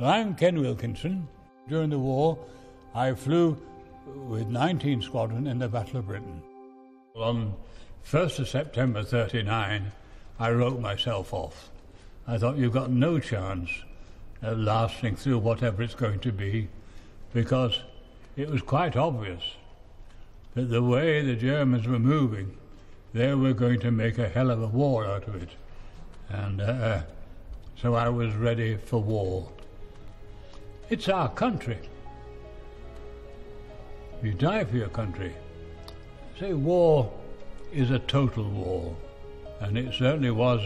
I'm Ken Wilkinson. During the war, I flew with 19 Squadron in the Battle of Britain. On 1st of September 39, I wrote myself off. I thought you've got no chance of lasting through whatever it's going to be because it was quite obvious that the way the Germans were moving, they were going to make a hell of a war out of it. And uh, so I was ready for war. It's our country. You die for your country. Say, war is a total war, and it certainly was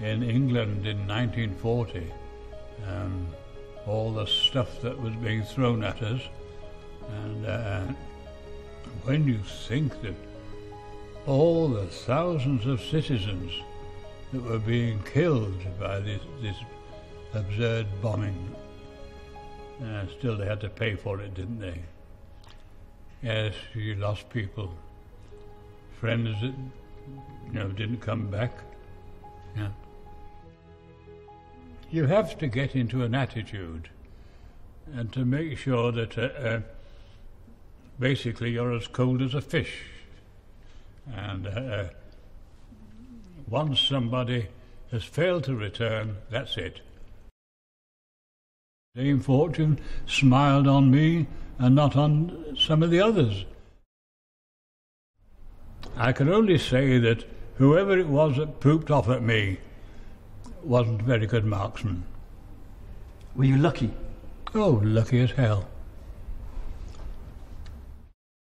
in England in 1940. Um, all the stuff that was being thrown at us, and uh, when you think that all the thousands of citizens that were being killed by this, this absurd bombing, uh, still they had to pay for it, didn't they? Yes, you lost people, friends that you know didn't come back. Yeah. You have to get into an attitude, and to make sure that uh, uh, basically you're as cold as a fish, and uh, uh once somebody has failed to return, that's it. Dame Fortune smiled on me and not on some of the others. I can only say that whoever it was that pooped off at me wasn't a very good marksman. Were you lucky? Oh, lucky as hell.